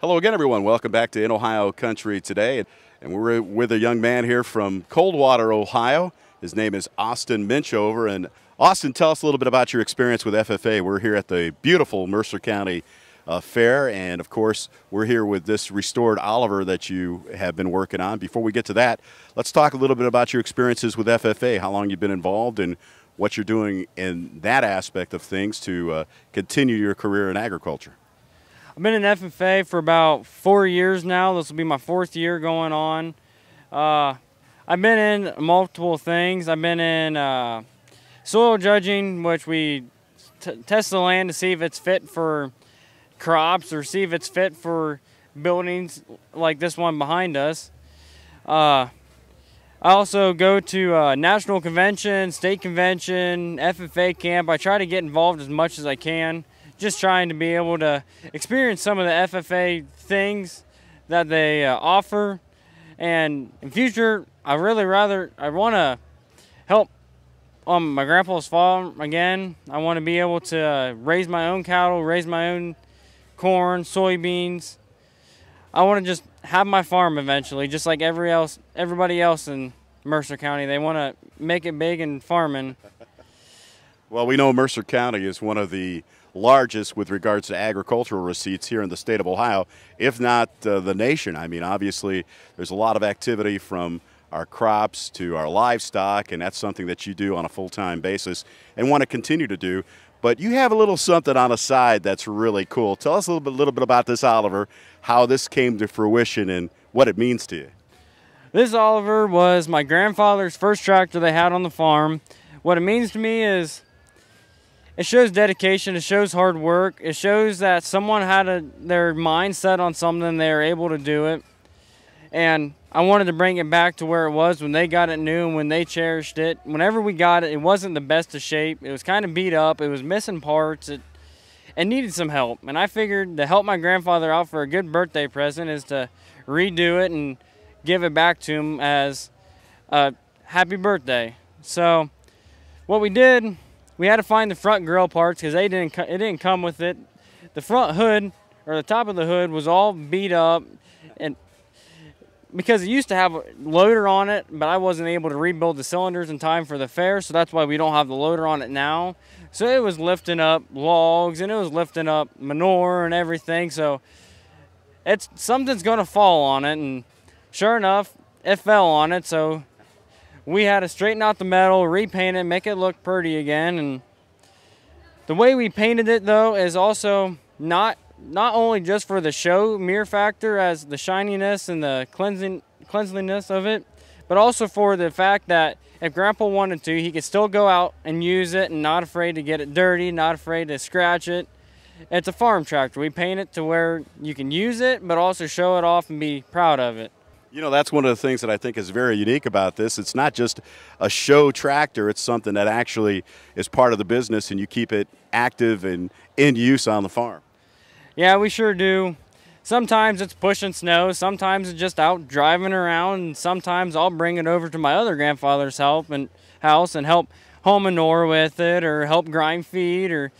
Hello again, everyone. Welcome back to In Ohio Country today. And we're with a young man here from Coldwater, Ohio. His name is Austin Menchhofer. And Austin, tell us a little bit about your experience with FFA. We're here at the beautiful Mercer County uh, Fair. And of course, we're here with this restored Oliver that you have been working on. Before we get to that, let's talk a little bit about your experiences with FFA, how long you've been involved, and what you're doing in that aspect of things to uh, continue your career in agriculture. I've been in FFA for about four years now. This will be my fourth year going on. Uh, I've been in multiple things. I've been in uh, soil judging, which we test the land to see if it's fit for crops or see if it's fit for buildings like this one behind us. Uh, I also go to uh, national convention, state convention, FFA camp. I try to get involved as much as I can just trying to be able to experience some of the FFA things that they uh, offer. And in future, I really rather I want to help on my grandpa's farm again. I want to be able to uh, raise my own cattle, raise my own corn, soybeans. I want to just have my farm eventually, just like every else, everybody else in Mercer County. They want to make it big in farming. Well, we know Mercer County is one of the largest with regards to agricultural receipts here in the state of Ohio, if not uh, the nation. I mean, obviously, there's a lot of activity from our crops to our livestock, and that's something that you do on a full time basis and want to continue to do. But you have a little something on the side that's really cool. Tell us a little bit, little bit about this, Oliver, how this came to fruition and what it means to you. This Oliver was my grandfather's first tractor they had on the farm. What it means to me is it shows dedication. It shows hard work. It shows that someone had a, their mind set on something. They were able to do it. And I wanted to bring it back to where it was when they got it new and when they cherished it. Whenever we got it, it wasn't the best of shape. It was kind of beat up. It was missing parts. It, it needed some help. And I figured to help my grandfather out for a good birthday present is to redo it and give it back to him as a happy birthday. So what we did we had to find the front grill parts because they didn't it didn't come with it. The front hood or the top of the hood was all beat up and because it used to have a loader on it, but I wasn't able to rebuild the cylinders in time for the fair, so that's why we don't have the loader on it now. So it was lifting up logs and it was lifting up manure and everything. So it's something's gonna fall on it, and sure enough, it fell on it. So we had to straighten out the metal, repaint it, make it look pretty again. And the way we painted it though is also not not only just for the show mirror factor as the shininess and the cleansing cleanliness of it, but also for the fact that if grandpa wanted to, he could still go out and use it and not afraid to get it dirty, not afraid to scratch it. It's a farm tractor. We paint it to where you can use it, but also show it off and be proud of it. You know, that's one of the things that I think is very unique about this. It's not just a show tractor, it's something that actually is part of the business and you keep it active and in use on the farm. Yeah, we sure do. Sometimes it's pushing snow, sometimes it's just out driving around, and sometimes I'll bring it over to my other grandfather's help and house and help home manure with it or help grind feed or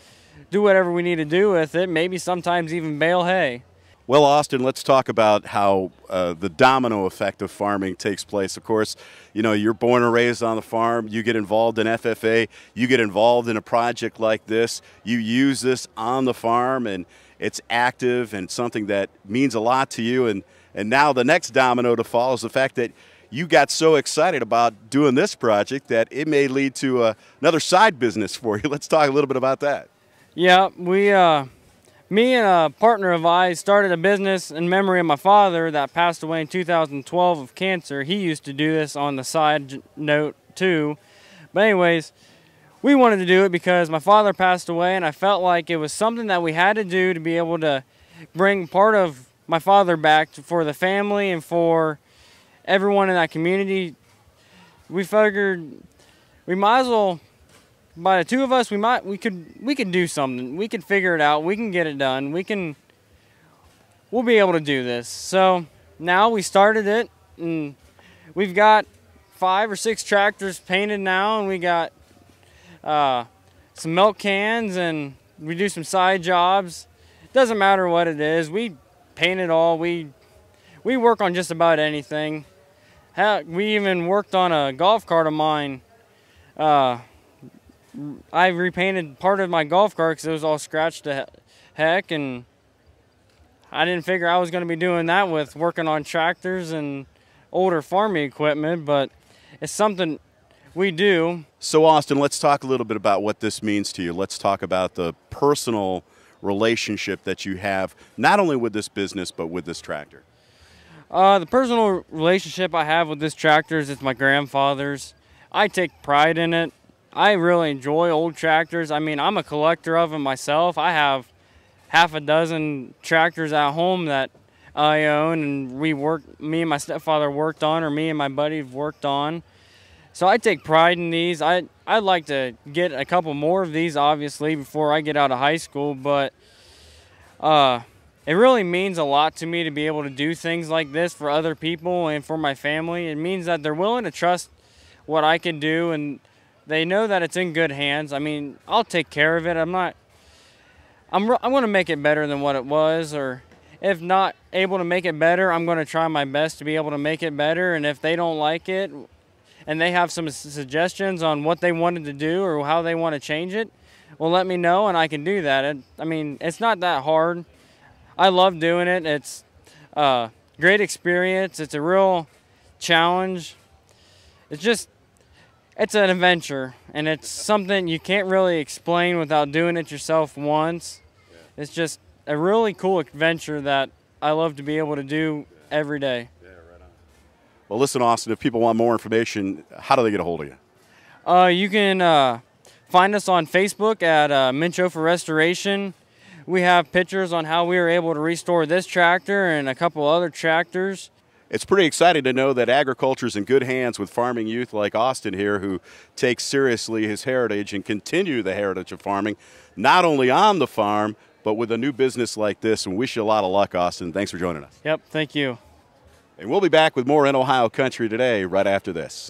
do whatever we need to do with it, maybe sometimes even bale hay. Well, Austin, let's talk about how uh, the domino effect of farming takes place. Of course, you know, you're born and raised on the farm, you get involved in FFA, you get involved in a project like this, you use this on the farm, and it's active and something that means a lot to you. And, and now the next domino to fall is the fact that you got so excited about doing this project that it may lead to uh, another side business for you. Let's talk a little bit about that. Yeah, we. Uh me and a partner of I started a business in memory of my father that passed away in 2012 of cancer. He used to do this on the side note too. But anyways, we wanted to do it because my father passed away and I felt like it was something that we had to do to be able to bring part of my father back for the family and for everyone in that community. We figured we might as well by the two of us, we might we could we could do something. We could figure it out. We can get it done. We can we'll be able to do this. So now we started it and we've got five or six tractors painted now and we got uh, some milk cans and we do some side jobs. Doesn't matter what it is. We paint it all. We we work on just about anything. Heck, we even worked on a golf cart of mine. Uh, I repainted part of my golf cart because it was all scratched to heck, and I didn't figure I was going to be doing that with working on tractors and older farming equipment, but it's something we do. So, Austin, let's talk a little bit about what this means to you. Let's talk about the personal relationship that you have, not only with this business, but with this tractor. Uh, the personal relationship I have with this tractor is it's my grandfather's. I take pride in it. I really enjoy old tractors. I mean, I'm a collector of them myself. I have half a dozen tractors at home that I own, and we work. Me and my stepfather worked on, or me and my buddy worked on. So I take pride in these. I I'd like to get a couple more of these, obviously, before I get out of high school. But uh, it really means a lot to me to be able to do things like this for other people and for my family. It means that they're willing to trust what I can do, and they know that it's in good hands. I mean, I'll take care of it. I'm not. I'm I'm going to make it better than what it was, or if not able to make it better, I'm going to try my best to be able to make it better. And if they don't like it, and they have some suggestions on what they wanted to do or how they want to change it, well, let me know and I can do that. It, I mean, it's not that hard. I love doing it. It's a great experience. It's a real challenge. It's just, it's an adventure and it's something you can't really explain without doing it yourself once. It's just a really cool adventure that I love to be able to do every day. Well, listen, Austin, if people want more information, how do they get a hold of you? Uh, you can uh, find us on Facebook at uh, Menchhofer Restoration. We have pictures on how we were able to restore this tractor and a couple other tractors. It's pretty exciting to know that agriculture is in good hands with farming youth like Austin here who takes seriously his heritage and continue the heritage of farming, not only on the farm, but with a new business like this. And wish you a lot of luck, Austin. Thanks for joining us. Yep, thank you. And we'll be back with more in Ohio Country today right after this.